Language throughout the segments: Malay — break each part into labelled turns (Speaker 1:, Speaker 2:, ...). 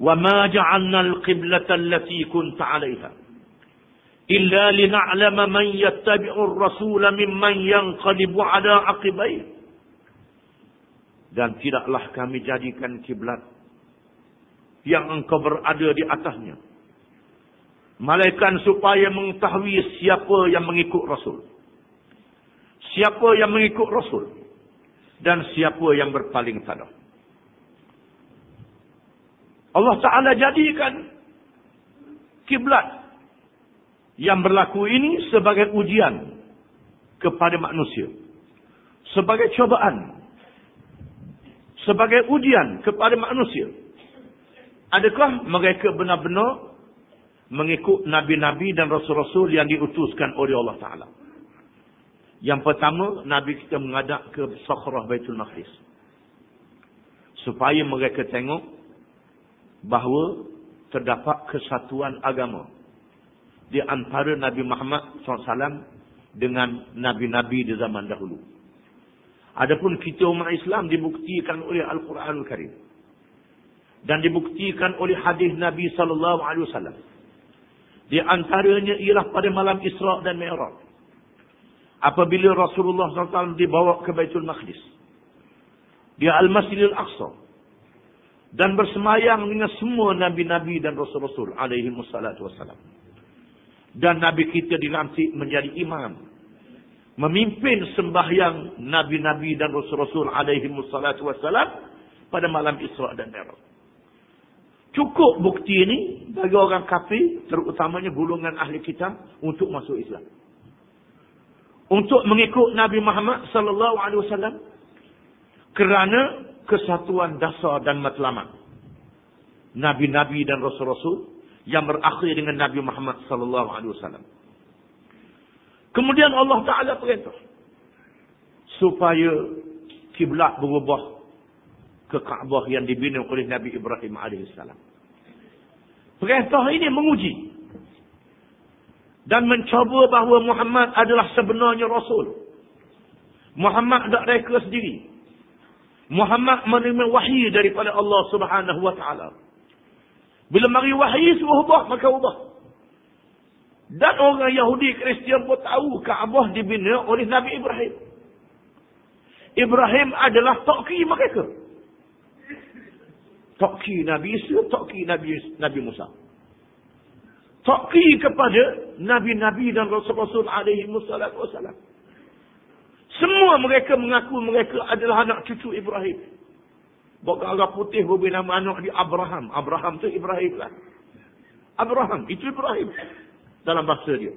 Speaker 1: وما جعلنا القبلة التي كنت عليها إلا لنعلم من يتبع الرسول ممن ينقلب على عقبيه dan tidaklah kami jadikan kiblat yang engkau berada di atasnya malaikat supaya mengetahui siapa yang mengikut rasul siapa yang mengikut rasul dan siapa yang berpaling salah Allah Ta'ala jadikan kiblat yang berlaku ini sebagai ujian kepada manusia. Sebagai cobaan. Sebagai ujian kepada manusia. Adakah mereka benar-benar mengikut Nabi-Nabi dan Rasul-Rasul yang diutuskan oleh Allah Ta'ala. Yang pertama, Nabi kita mengadak ke Sakhrah Baitul Maqdis. Supaya mereka tengok bahawa terdapat kesatuan agama di antara Nabi Muhammad SAW dengan Nabi-Nabi di zaman dahulu. Adapun kita umat Islam dibuktikan oleh Al-Quran Al-Karim. Dan dibuktikan oleh hadis Nabi SAW. Di antaranya ialah pada malam Isra' dan Mi'raj. Apabila Rasulullah SAW dibawa ke Baitul Maqdis. Di Al-Masjidil Aqsa dan bersemayang dengan semua nabi-nabi dan rasul-rasul alaihi wassalatu wassalam. Dan nabi kita dilantik menjadi imam. Memimpin sembahyang nabi-nabi dan rasul-rasul alaihi wassalatu wassalam pada malam Isra dan Mi'raj. Cukup bukti ini bagi orang kafir, terutamanya golongan ahli kitab untuk masuk Islam. Untuk mengikut Nabi Muhammad sallallahu alaihi wasallam kerana kesatuan dasar dan matlamat. Nabi-nabi dan rasul-rasul yang berakhir dengan Nabi Muhammad sallallahu alaihi wasallam. Kemudian Allah Taala perintah supaya kiblat berubah ke Kaabah yang dibina oleh Nabi Ibrahim alaihissalam. Perintah ini menguji dan mencuba bahawa Muhammad adalah sebenarnya rasul. Muhammad tak reka sendiri. Muhammad menerima wahyu daripada Allah Subhanahu wa taala. Bila mari wahyu suruh ubah maka ubah. Dan orang Yahudi Kristian pun tahu Kaabah dibina oleh Nabi Ibrahim. Ibrahim adalah toki mereka. Toki Nabi Isa, toki Nabi Nabi Musa. Toki kepada Nabi-Nabi dan Rasul-Rasul alaihi wasallam. Mereka mengaku mereka adalah anak cucu Ibrahim. Bawa orang putih beri nama anak di Abraham. Abraham tu Ibrahim lah. Abraham, itu Ibrahim. Dalam bahasa dia.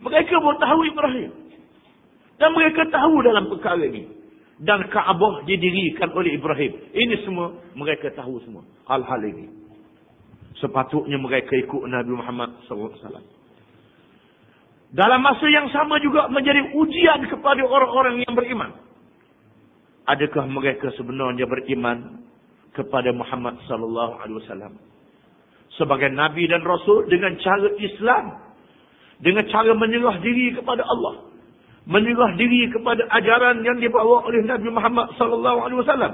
Speaker 1: Mereka pun tahu Ibrahim. Dan mereka tahu dalam perkara ini. Dan Kaabah didirikan oleh Ibrahim. Ini semua mereka tahu semua. Hal-hal ini. Sepatutnya mereka ikut Nabi Muhammad SAW. Dalam masa yang sama juga menjadi ujian kepada orang-orang yang beriman. Adakah mereka sebenarnya beriman kepada Muhammad sallallahu alaihi wasallam sebagai nabi dan rasul dengan cara Islam dengan cara menyerah diri kepada Allah menyerah diri kepada ajaran yang dibawa oleh Nabi Muhammad sallallahu alaihi wasallam